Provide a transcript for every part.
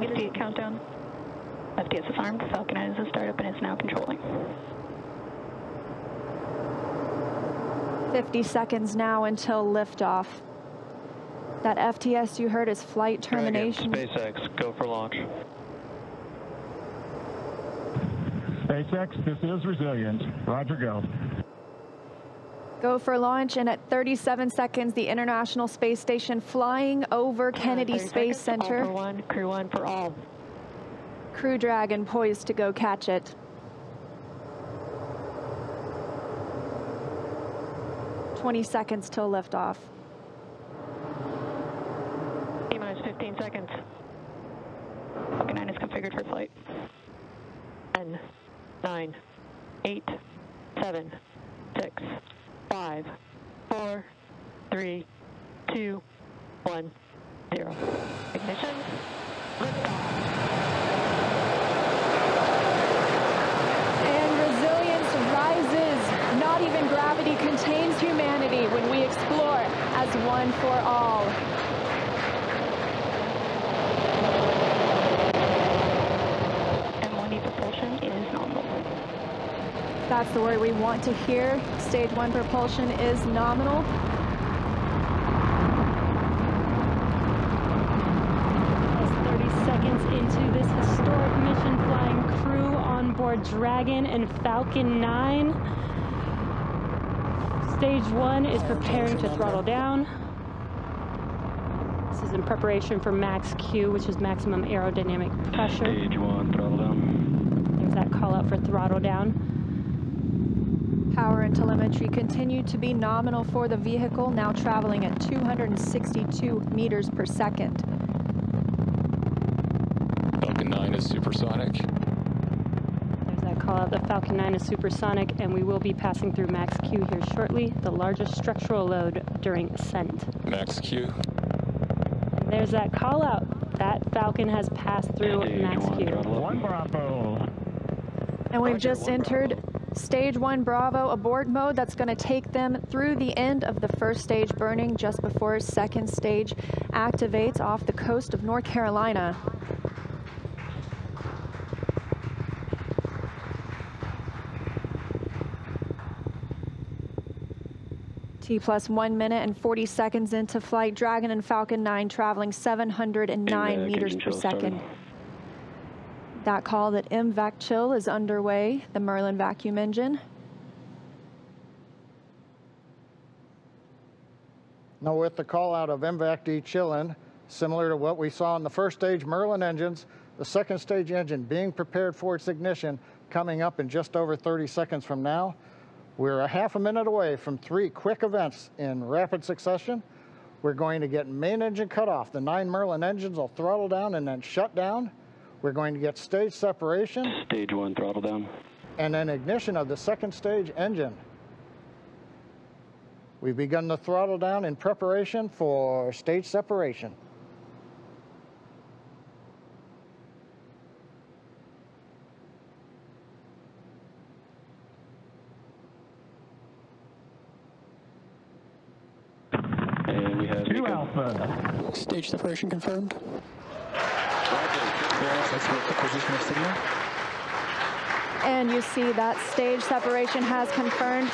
FTS countdown. FTS is armed. Falcon 9 is a startup and is now controlling. 50 seconds now until liftoff. That FTS you heard is flight termination. Dragon, SpaceX, go for launch. SpaceX, this is Resilience. Roger, go. Go for launch, and at 37 seconds, the International Space Station flying over Kennedy Space seconds, Center. All one, crew one for all. Crew Dragon poised to go catch it. Twenty seconds till liftoff. T minus 15 seconds. Falcon 9 is configured for flight. 10, 9, 8, 7, 6, 5, 4, 3, 2, 1, 0. Ignition. Liftoff. And resilience rises. Not even gravity contains humanity when we explore as one for all. M1D propulsion is nominal. That's the word we want to hear. Stage one propulsion is nominal. 30 seconds into this historic mission, flying crew on board Dragon and Falcon 9. Stage one is preparing to throttle down. This is in preparation for max Q, which is maximum aerodynamic pressure. Stage one, throttle down. There's that call out for throttle down. Power and telemetry continue to be nominal for the vehicle, now traveling at 262 meters per second. Falcon 9 is supersonic. There's that call out. The Falcon 9 is supersonic, and we will be passing through max Q here shortly, the largest structural load during ascent. Max Q. There's that call out. That Falcon has passed through max Q. One up. Bravo. And we've Roger, just one entered stage one Bravo abort mode. That's going to take them through the end of the first stage burning just before second stage activates off the coast of North Carolina. T plus one minute and 40 seconds into flight. Dragon and Falcon 9 traveling 709 Engine meters per second. started. That call that MVAC chill is underway, the Merlin vacuum engine. Now with the call out of MVAC-D chillin, similar to what we saw in the first stage Merlin engines, the second stage engine being prepared for its ignition coming up in just over 30 seconds from now. We're a half a minute away from three quick events in rapid succession. We're going to get main engine cut off. The nine Merlin engines will throttle down and then shut down. We're going to get stage separation Stage one, throttle down. and then ignition of the second stage engine. We've begun the throttle down in preparation for stage separation. And we have Two Alpha. Stage separation confirmed. And you see that stage separation has confirmed.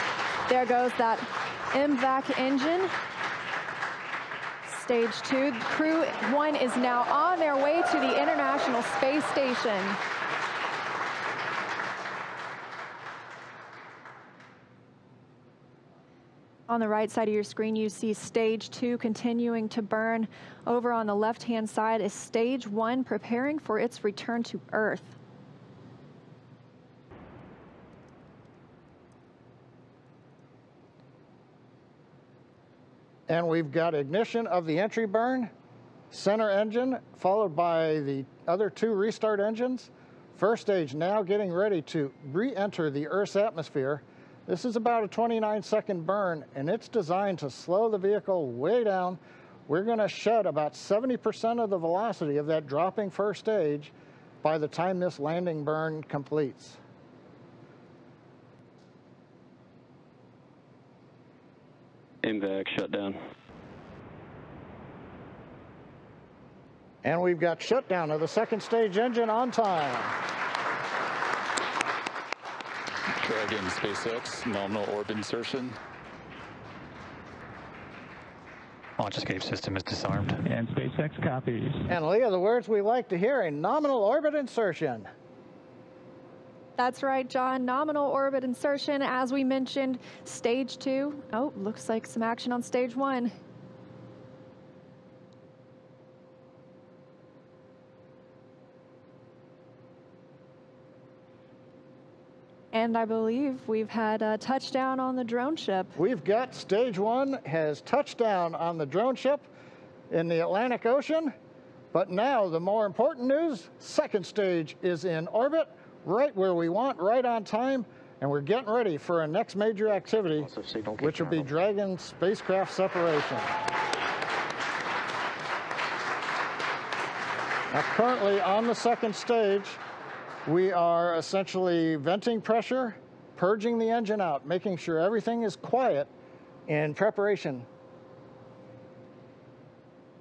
There goes that MVAC engine. Stage two, crew one is now on their way to the International Space Station. On the right side of your screen, you see stage two continuing to burn. Over on the left-hand side is stage one preparing for its return to Earth. And we've got ignition of the entry burn, center engine, followed by the other two restart engines. First stage now getting ready to re-enter the Earth's atmosphere. This is about a 29 second burn and it's designed to slow the vehicle way down. We're gonna shed about 70% of the velocity of that dropping first stage by the time this landing burn completes. MVAC shut down. And we've got shutdown of the second stage engine on time. Dragon SpaceX, nominal orbit insertion. Launch escape system is disarmed. And SpaceX copies. And Leah, the words we like to hear a nominal orbit insertion. That's right, John. Nominal orbit insertion, as we mentioned, stage two. Oh, looks like some action on stage one. And I believe we've had a touchdown on the drone ship. We've got stage one has touched down on the drone ship in the Atlantic Ocean. But now the more important news, second stage is in orbit, right where we want, right on time, and we're getting ready for our next major activity, which will be Dragon spacecraft separation. Now currently on the second stage, we are essentially venting pressure, purging the engine out, making sure everything is quiet in preparation.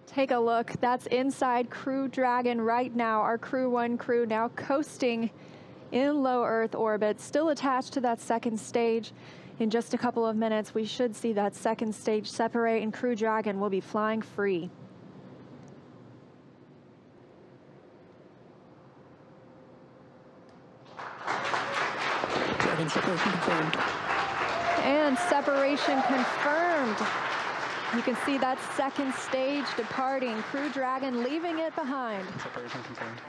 Take a look. That's inside Crew Dragon right now. Our Crew 1 crew now coasting in low Earth orbit, still attached to that second stage. In just a couple of minutes, we should see that second stage separate, and Crew Dragon will be flying free. Dragon separation confirmed. And separation confirmed. You can see that second stage departing. Crew Dragon leaving it behind. Separation confirmed.